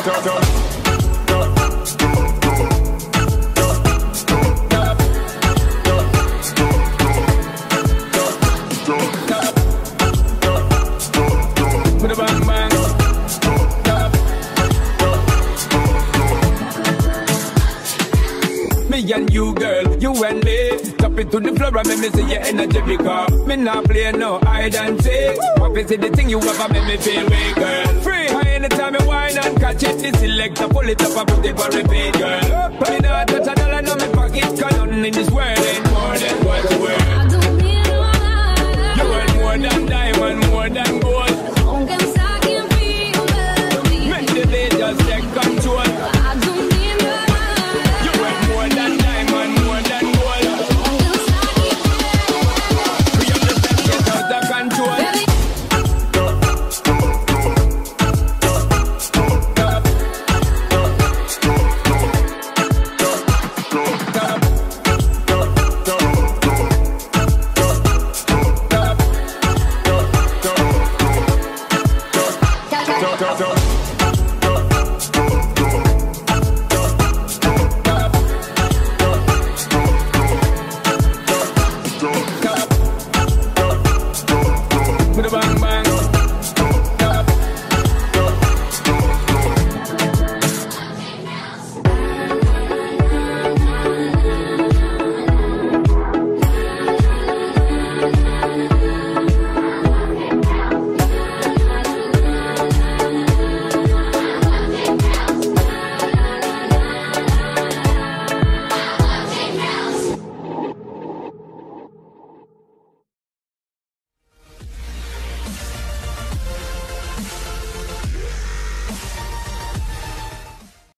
With a Me and you, girl, you and me. Top it to the floor and make me see your energy because me not play no hide and seek. What is the thing you ever make me feel me, girl? Free high anytime you whine and catch it. This electric. pull it up and put it for repeat, girl. Me not touch a dollar in my pocket 'cause nothing in this world ain't What about